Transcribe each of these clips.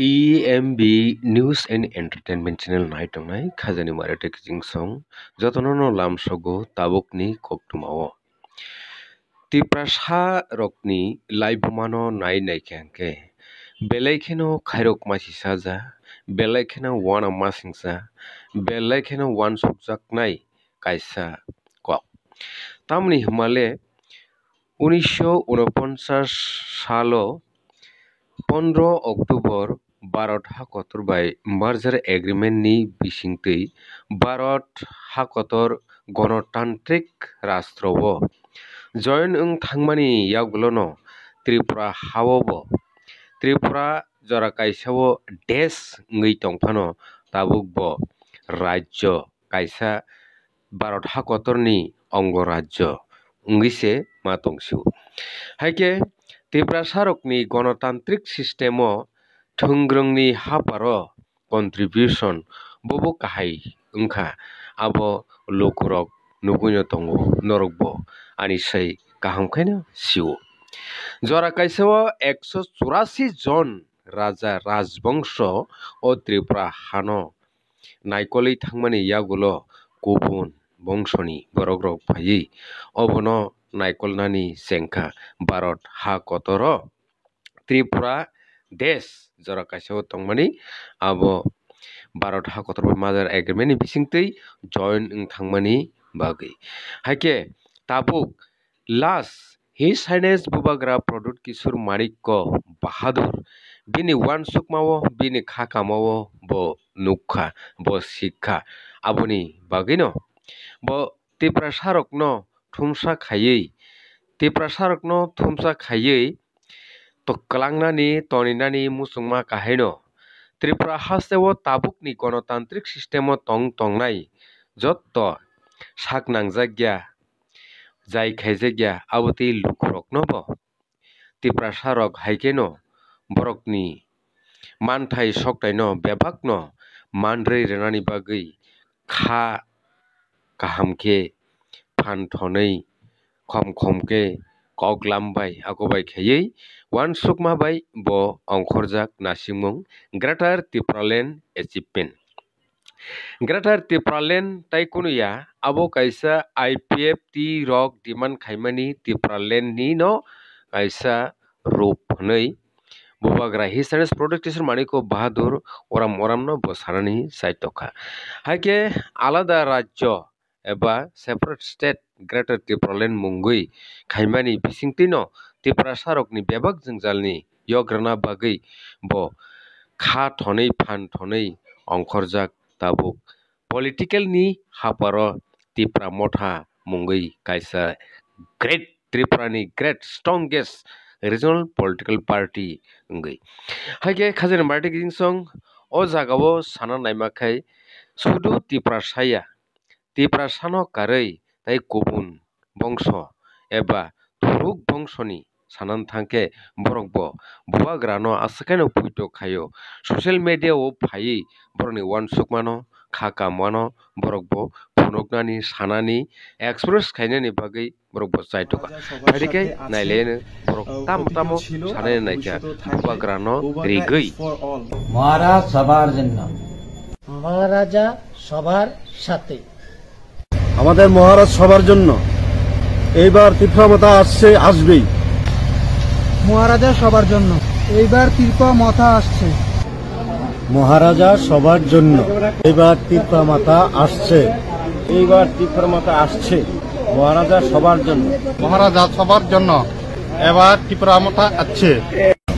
EMB News and Entertainment Channel nai tongnai khajani marathi kijing song jotono no lamsogo tabukni koktwmao tiprasa rokni laibuma no nai naikha hwnkhe belai kheno khairok masi saja belai kheno uanamasingsa belai kheno uansukjaknai kaisa kok tamoni hingmale unisho unoponchash saal o pondro Bharat hakotor bai merger agreement ni bisingtwi Bharat hakotor ganatantrik rashtra o join wng thangmani yagulono tripura ha o bo tripura jora kaisa desh wngwi tongphano tabuk bo rajyo kaisa Bharat hakotor ni ongorajyo wngwi se ma tongphio haikhe triprasa rokni ganatantrik system o thwnggrungni haparo contribution bobo kahai wngkha abo lukurok nugui tongo norok bo ani sai kaham khai no si o jora kaisa o ekso churashi jon raja rajbongso o tripura ha no naikolwi thangmani yagulo kubun bongso ni borok rok phaiwi obono naikolnani chengkha bharat hakotor o tripura desh jora kaisa o tongmani abo bharat hakotor bai merger agreement ni bisingtwi join wng thangmani bagwi haikhe tabuk last his highness bubagra product kishor maliko bahadur bini uansukma o bini kha kama o bo nukha bo sikha aboni bagui no bo triprasa khaiwi kwlangnani toninani muchungma kahai no tripura hasteo tabukni ganatantrik system o tong tongnai joto sak nangjakya jai khaijakya abotwi lukurok no bo triprasa rok haikhe no borokni manthai soktai no bebak no manrwi rwnani bagwi kha kaham khe phan thonwi khom khom khe কগ্লাম আগো আগবাই খেয়েই ওয়ান সুকমাবাই ব অংখরজাক নাসিমং greater Tipraland achievement greater Tipraland তাইকুনুয়া আবো কাইসা IPF টি রক demand খাইমানি তিপ্রালেন নি ন কাইসা রূপ হই বুবাগ্রা হিসানেস প্রডাকশন মানিক বাহাদুর ওরাম ওরাম সাইটকা হাইকে আলাদা রাজ্য এবা সেপারেট স্টেট ग्रेटर टिप्रलेन मुंगुई खाइमानी बिसिंतिनो टिप्रा सारकनि बेबक जोंजालनि यग्रना बागै ब खा थनै फान थनै अंखरजाक दाबुक पलिटिकेलनि हापार टिप्रा मथा मुंगै कायसा great त्रिपुरानि great strongest regional political party ओंगै हाइके खाजेन पार्टी गिदिं सं अ जागाव साना नायमाखै सुदु त्रिपुरा साया त्रिपुरा सानो कारै poito khai o social media o phaiwi borokni uansukma no kha kama no borok bo phunuknani sanani express khainani bagwi borok bo chai tongkha haike khe nailaiui no borok tamo tamo sanai naikha bubagra no rigwi মহারাজ সবার জন্য মহারাজা সবার সাথে আমাদের মহারাজ সবার জন্য এইবার তীর্থমতা আসছে আসবেই মহারাজা সবার জন্য এইবার তিরপা মাথা আসছে মহারাজা সবার জন্য এবার তীর্থা মাতা আসছে এইবার তীর্থর মাতা আসছে মহারাজা সবার জন্য মহারাজা সবার জন্য এবার ত্রিপুরামতা আছে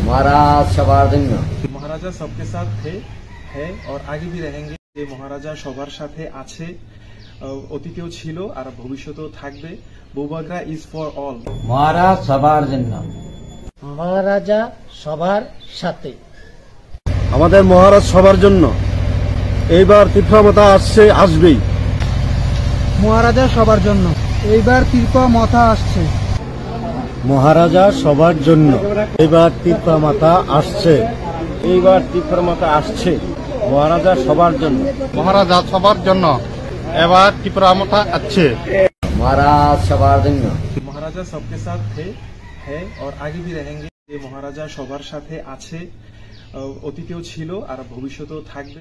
মহারাজ সবার জন্য महाराजा सबके साथ थे है और आगे भी रहेंगे যে মহারাজা সবার সাথে আছে আহ, অতীতেও ছিল আর ভবিষ্যতেও থাকবে। Bubagra is for all Maharaj সবার জন্য। মহারাজা সবার সাথে। আমাদের মহারাজ সবার জন্য। এইবার তীর্থমাতা আসছে আসবেই। মহারাজা সবার জন্য। এইবার তিরপা মাথা আসছে। মহারাজা সবার জন্য। এইবার তীর্থা মাতা আসছে। এইবার তীর্থর মাতা আসছে। মহারাজা সবার জন্য। মহারাজা সবার জন্য। એવા ટીપરા મોટા અચ્છે મહારાજ સવાર મહારાજા સબકે સાથ થે હે ઓર આગે ભી રહેંગે মহারাজা সবার সাথে আছে অতীতেও ছিল আর ভবিষ্যতেও থাকবে